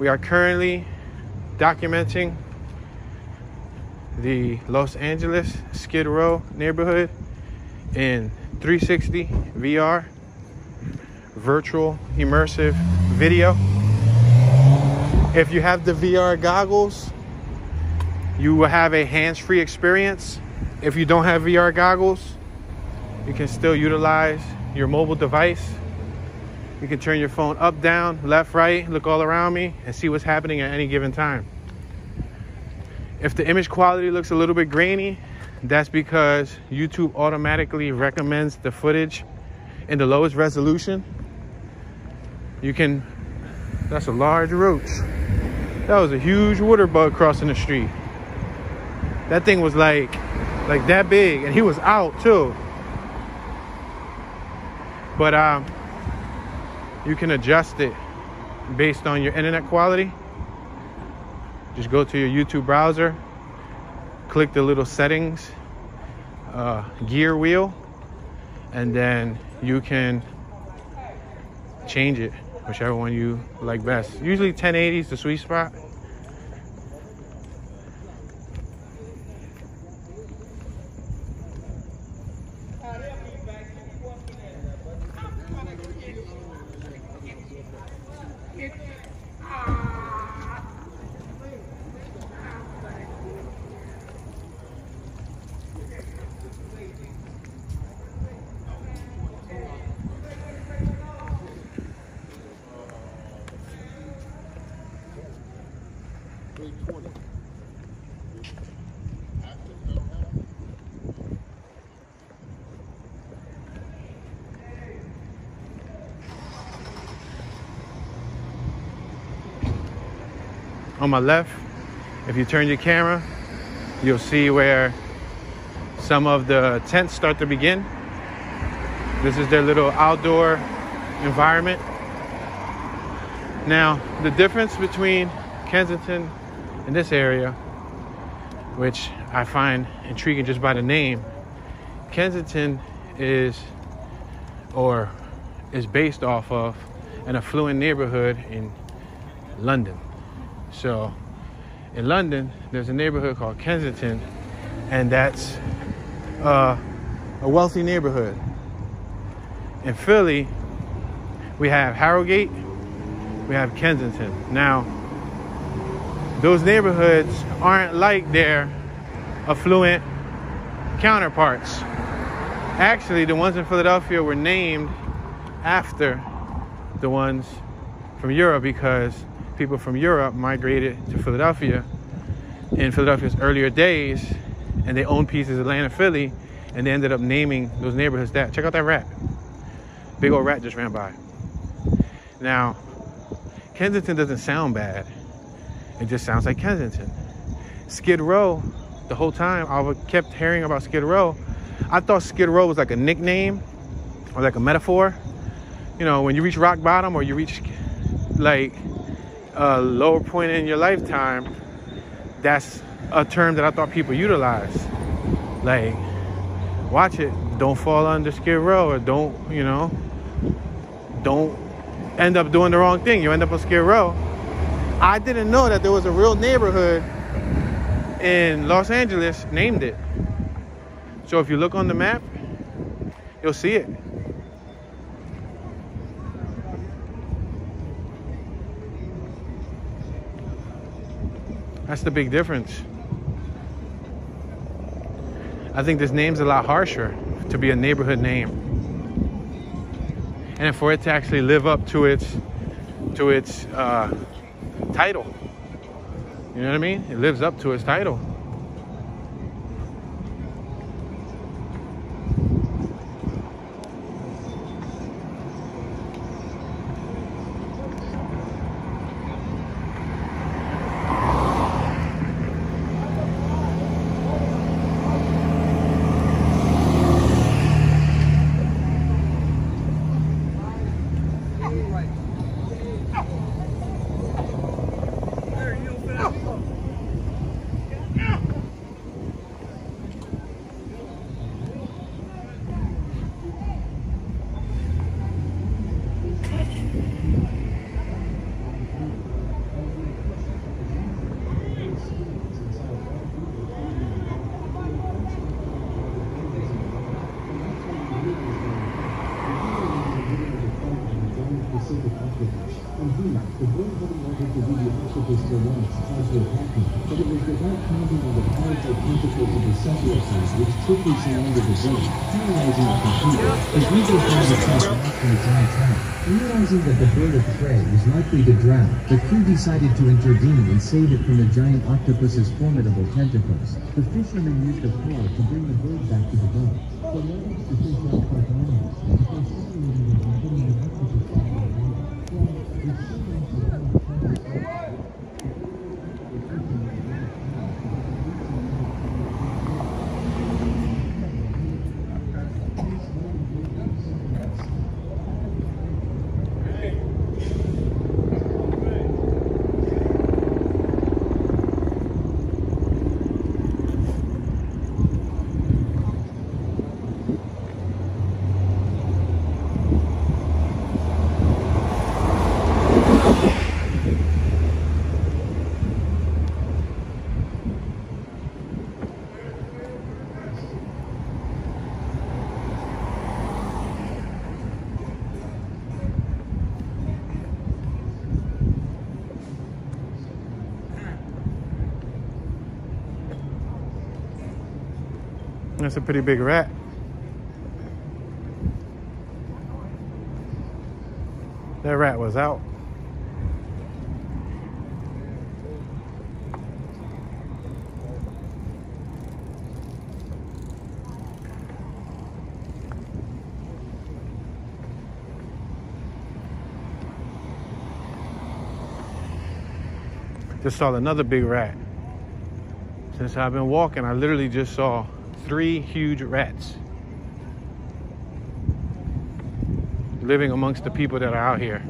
We are currently documenting the Los Angeles Skid Row neighborhood in 360 VR, virtual immersive video. If you have the VR goggles, you will have a hands-free experience. If you don't have VR goggles, you can still utilize your mobile device. You can turn your phone up, down, left, right, look all around me, and see what's happening at any given time. If the image quality looks a little bit grainy, that's because YouTube automatically recommends the footage in the lowest resolution. You can, that's a large roach. That was a huge water bug crossing the street. That thing was like, like that big, and he was out too. But um, you can adjust it based on your internet quality. Just go to your YouTube browser, click the little settings uh, gear wheel, and then you can change it, whichever one you like best. Usually 1080 is the sweet spot. On my left, if you turn your camera, you'll see where some of the tents start to begin. This is their little outdoor environment. Now, the difference between Kensington and this area, which I find intriguing just by the name, Kensington is or is based off of an affluent neighborhood in London. So in London, there's a neighborhood called Kensington, and that's uh, a wealthy neighborhood. In Philly, we have Harrowgate, we have Kensington. Now, those neighborhoods aren't like their affluent counterparts. Actually, the ones in Philadelphia were named after the ones from Europe because people from Europe migrated to Philadelphia in Philadelphia's earlier days, and they owned pieces of land in Philly, and they ended up naming those neighborhoods that. Check out that rat. Big old rat just ran by. Now, Kensington doesn't sound bad. It just sounds like Kensington. Skid Row, the whole time I kept hearing about Skid Row, I thought Skid Row was like a nickname or like a metaphor. You know, when you reach rock bottom or you reach like a lower point in your lifetime, that's a term that I thought people utilize. Like, watch it. Don't fall under Skid Row or don't, you know, don't end up doing the wrong thing. You end up on Skid Row. I didn't know that there was a real neighborhood in Los Angeles named it. So if you look on the map, you'll see it. That's the big difference. I think this name's a lot harsher to be a neighborhood name. And for it to actually live up to its to its uh, title. You know what I mean? It lives up to its title. Once as but it was without counting on the powerful tentacles of the cephalopods which quickly surrounded the boat, paralyzing the computer. The eagle found itself locked in its own trap. Realizing that the bird of prey was likely to drown, the crew decided to intervene and save it from the giant octopus's formidable tentacles. The fishermen used a pole to bring the bird back to the boat. The to fish out animals, before separating them and putting the octopus back in the boat. Well, it seemed like the tentacles That's a pretty big rat. That rat was out. Just saw another big rat. Since I've been walking, I literally just saw three huge rats living amongst the people that are out here.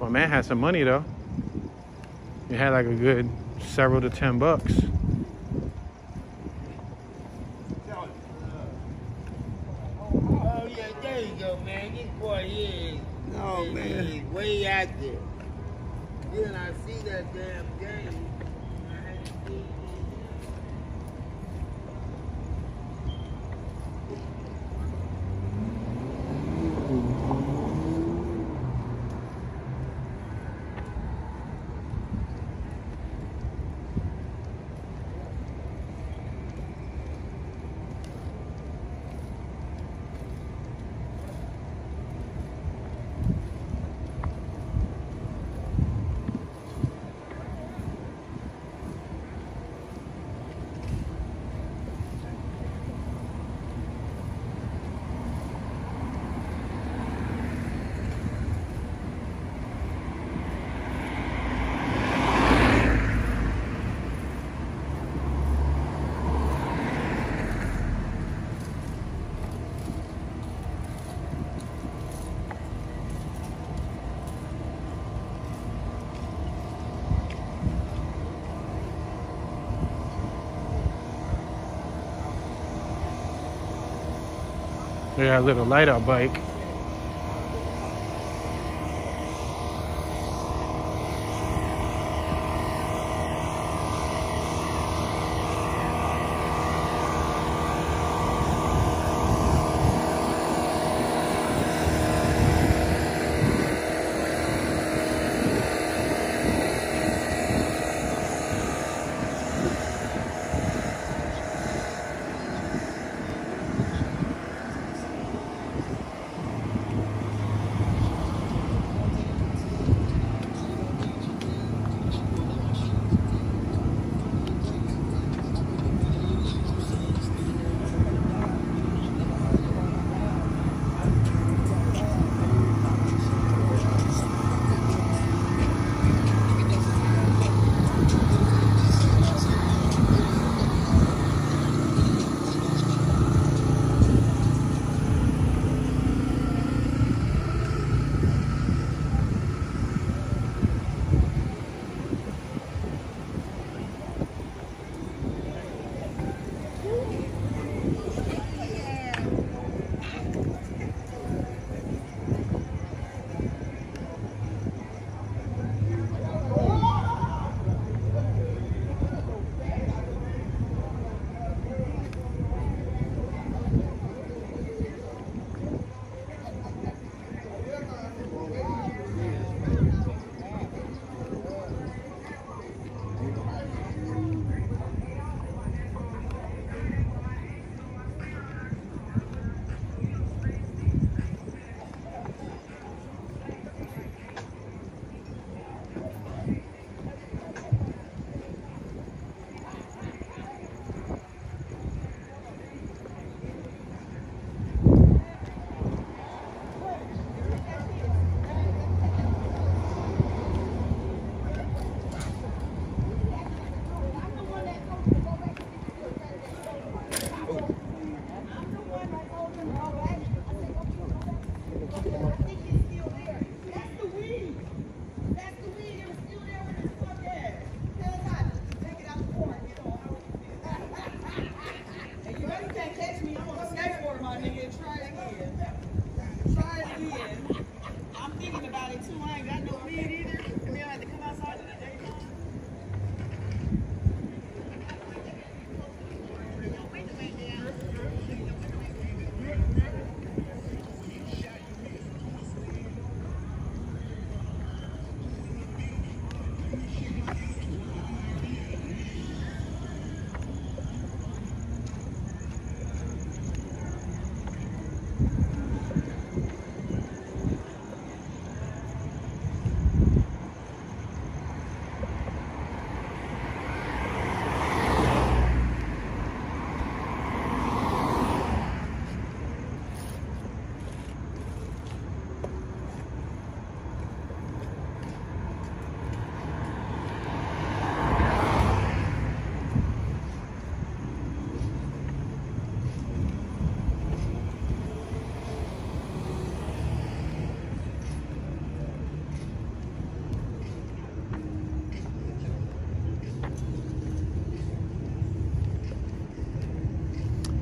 My man had some money though. He had like a good several to ten bucks. Oh yeah, there you go, man. This boy here is, Oh, is- man. is way out there. Then I see that damn game. I had to see it. They got a little light up bike.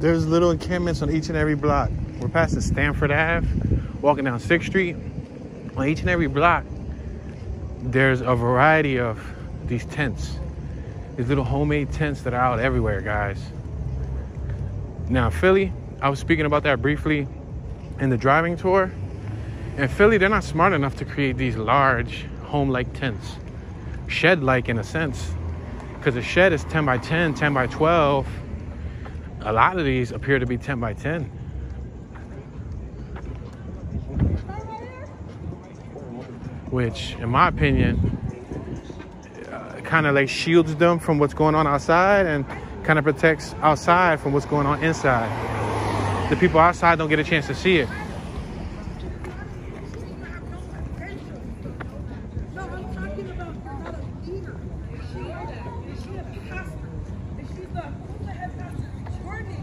There's little encampments on each and every block. We're past the Stanford Ave, walking down 6th Street. On each and every block, there's a variety of these tents. These little homemade tents that are out everywhere, guys. Now, Philly, I was speaking about that briefly in the driving tour. In Philly, they're not smart enough to create these large home like tents, shed like in a sense. Because a shed is 10 by 10, 10 by 12. A lot of these appear to be 10 by 10. Which, in my opinion, uh, kind of like shields them from what's going on outside and kind of protects outside from what's going on inside. The people outside don't get a chance to see it. No, I'm talking about you're not a leader. Is she a, is she a pastor? Is she the who the head pastor? Coordinator.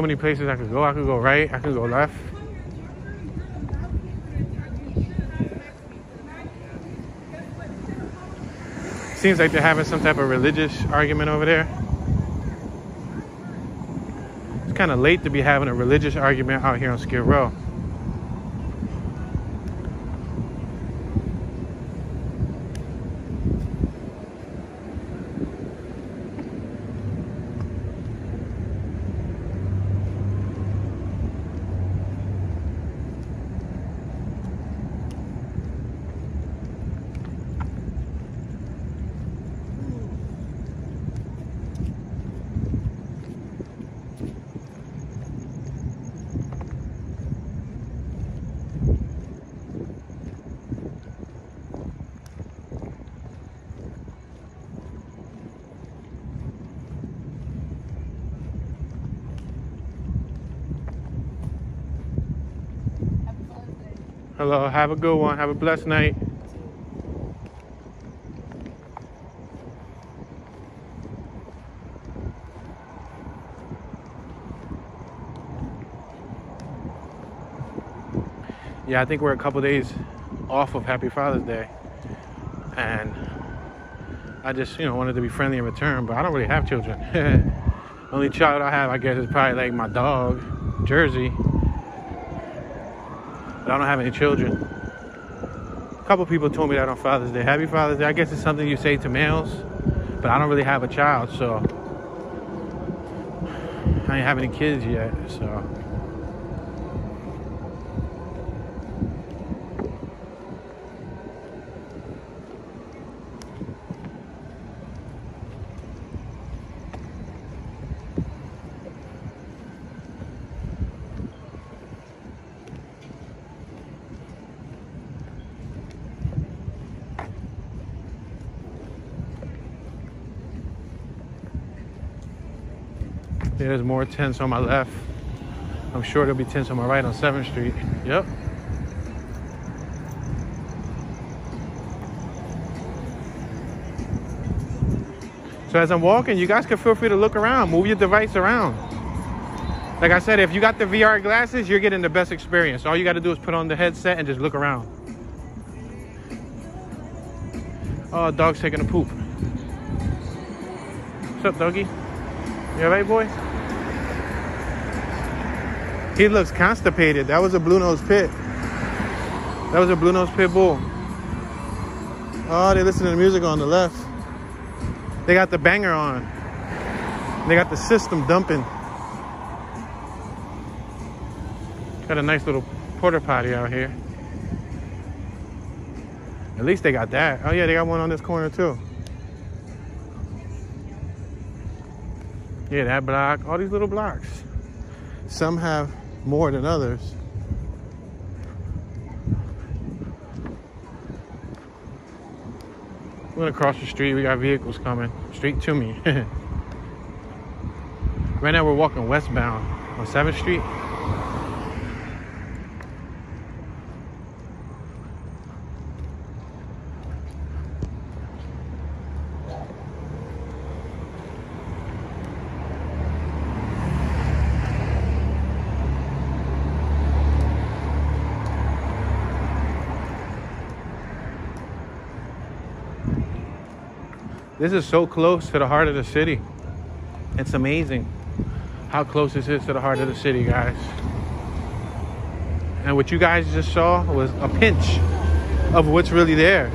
So many places I could go. I could go right, I could go left. Seems like they're having some type of religious argument over there. It's kind of late to be having a religious argument out here on Skid Row. Hello, have a good one. Have a blessed night. Yeah, I think we're a couple days off of Happy Father's Day. And I just, you know, wanted to be friendly in return, but I don't really have children. Only child I have, I guess, is probably like my dog, Jersey. I don't have any children. A couple people told me that on Father's Day. Happy Father's Day. I guess it's something you say to males, but I don't really have a child, so I ain't have any kids yet, so. There's more tents on my left. I'm sure there'll be tents on my right on 7th Street. Yep. So as I'm walking, you guys can feel free to look around, move your device around. Like I said, if you got the VR glasses, you're getting the best experience. All you got to do is put on the headset and just look around. Oh, dog's taking a poop. What's up, doggy? You alright, boy? He looks constipated. That was a blue nose pit. That was a blue nose pit bull. Oh, they listen to the music on the left. They got the banger on. They got the system dumping. Got a nice little porta potty out here. At least they got that. Oh yeah, they got one on this corner too. Yeah, that block, all these little blocks. Some have more than others. We're gonna the street. We got vehicles coming straight to me. right now, we're walking westbound on 7th Street. This is so close to the heart of the city. It's amazing how close this is to the heart of the city, guys. And what you guys just saw was a pinch of what's really there.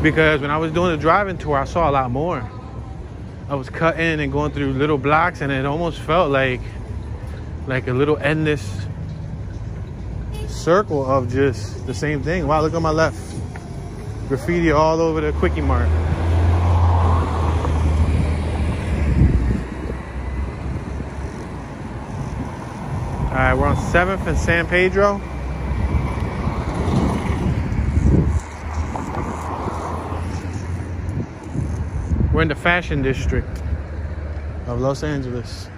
Because when I was doing the driving tour, I saw a lot more. I was cutting and going through little blocks, and it almost felt like like a little endless circle of just the same thing. Wow, look on my left. Graffiti all over the Quickie Mart. Right, we're on 7th and San Pedro. We're in the fashion district of Los Angeles.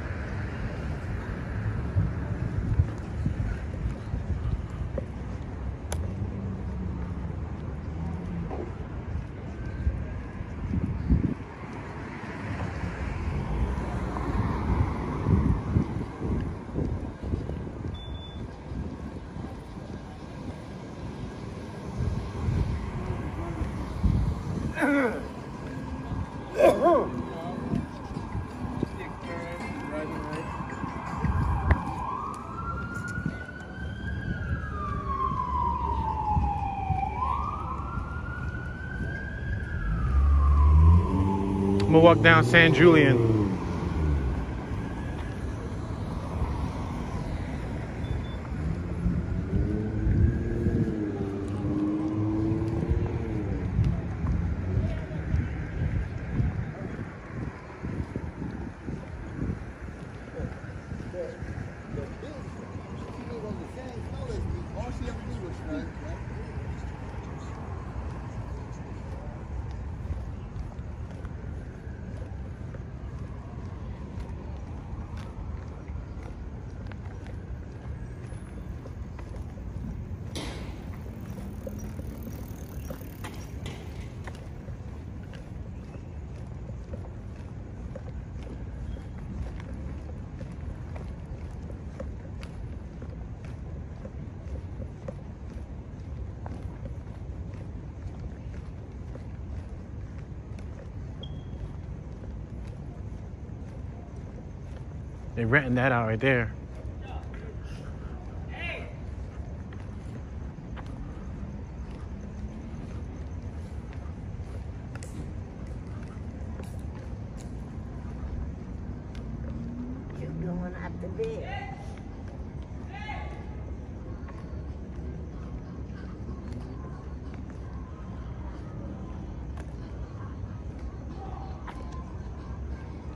Gonna walk down San Julian. They renting that out right there. You're going out the bed.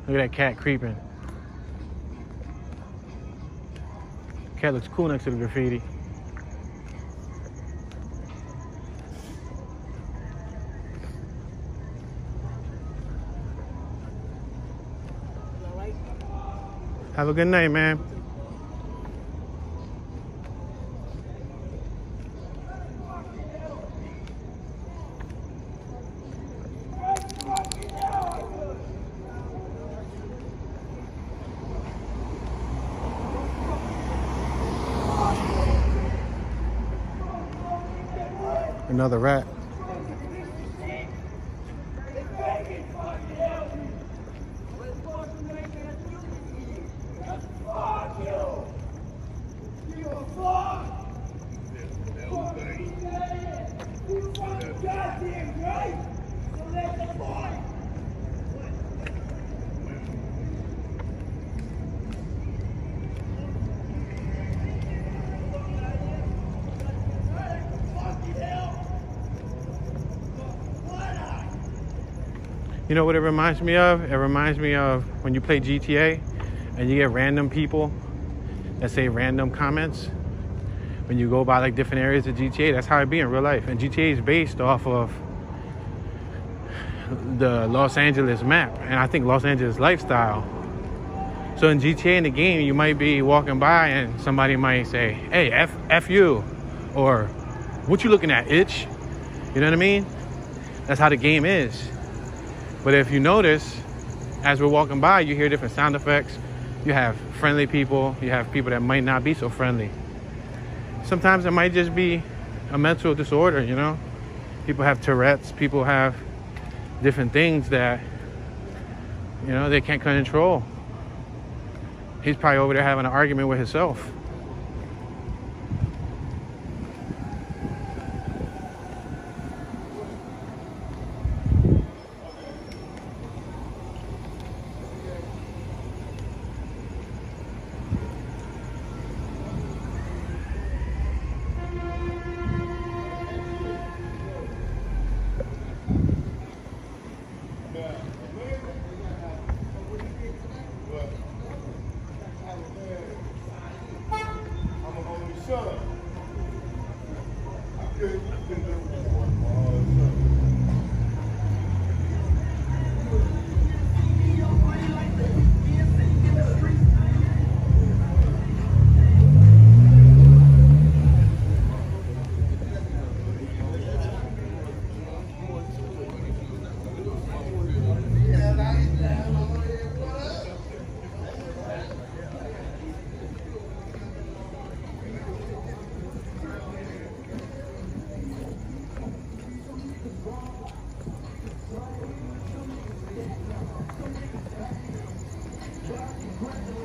Look at that cat creeping. Cat looks cool next to the graffiti. Have a good night, man. Another rat. You know what it reminds me of? It reminds me of when you play GTA and you get random people that say random comments. When you go by like different areas of GTA, that's how it be in real life. And GTA is based off of the Los Angeles map and I think Los Angeles lifestyle. So in GTA in the game, you might be walking by and somebody might say, "Hey, f f you," or "What you looking at, itch?" You know what I mean? That's how the game is. But if you notice, as we're walking by, you hear different sound effects. You have friendly people, you have people that might not be so friendly. Sometimes it might just be a mental disorder, you know? People have Tourette's, people have different things that You know, they can't control. He's probably over there having an argument with himself.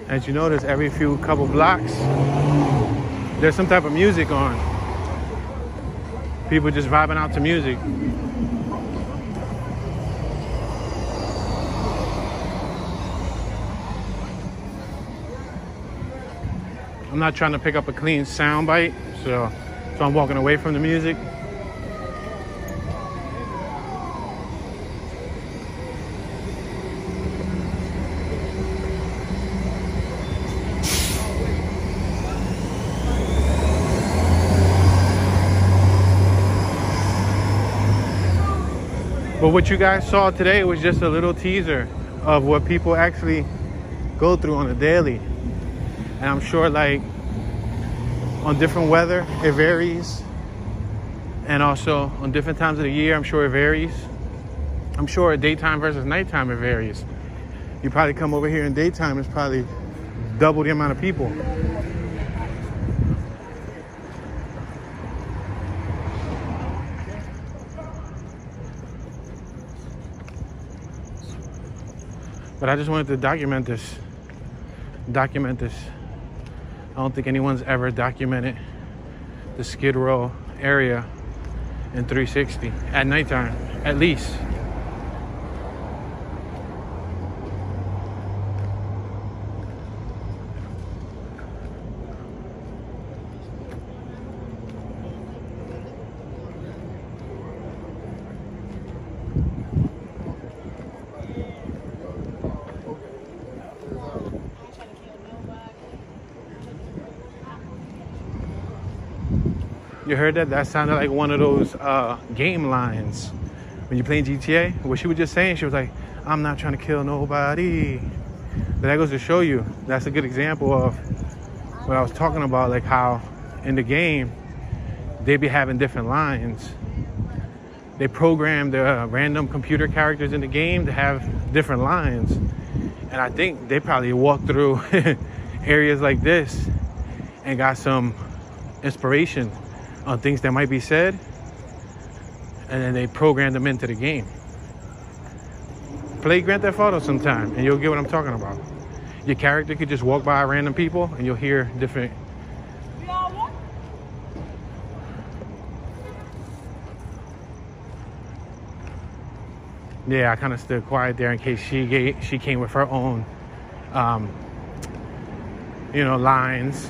As you notice, every few couple blocks, there's some type of music on. People just vibing out to music. I'm not trying to pick up a clean sound bite, so so I'm walking away from the music. But what you guys saw today was just a little teaser of what people actually go through on a daily. And I'm sure like on different weather, it varies. And also on different times of the year, I'm sure it varies. I'm sure daytime versus nighttime, it varies. You probably come over here in daytime, it's probably double the amount of people. But I just wanted to document this. Document this. I don't think anyone's ever documented the Skid Row area in 360 at nighttime, at least. You heard that? That sounded like one of those uh, game lines when you're playing GTA. What she was just saying, she was like, I'm not trying to kill nobody. But that goes to show you, that's a good example of what I was talking about, like how in the game, they be having different lines. They program the uh, random computer characters in the game to have different lines. And I think they probably walked through areas like this and got some inspiration on things that might be said, and then they program them into the game. Play Grand Theft Auto sometime, and you'll get what I'm talking about. Your character could just walk by random people, and you'll hear different. Yeah, I kind of stood quiet there in case she gave, she came with her own, um, you know, lines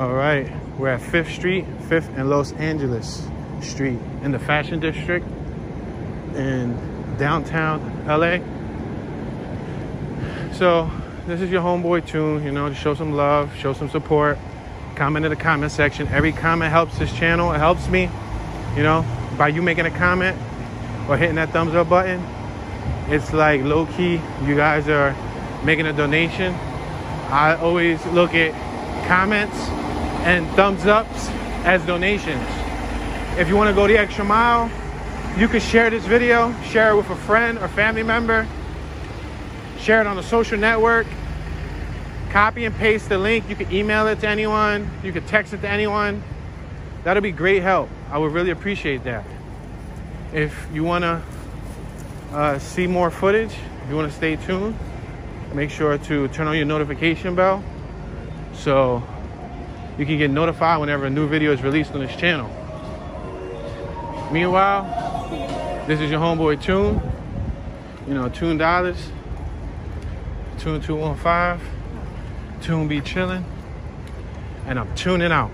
All right, we're at Fifth Street, Fifth and Los Angeles Street in the Fashion District in downtown LA. So this is your homeboy Toon, you know, to show some love, show some support. Comment in the comment section. Every comment helps this channel. It helps me, you know, by you making a comment or hitting that thumbs up button. It's like low key, you guys are making a donation. I always look at comments and thumbs ups as donations. If you want to go the extra mile, you can share this video, share it with a friend or family member. share it on the social network. Copy and paste the link. You can email it to anyone. You can text it to anyone. That'll be great help. I would really appreciate that. If you want to uh, see more footage, if you want to stay tuned, make sure to turn on your notification bell so you can get notified whenever a new video is released on this channel. Meanwhile, this is your homeboy Toon. You know, Toon Dollars, Toon 215, Toon be chilling, and I'm tuning out.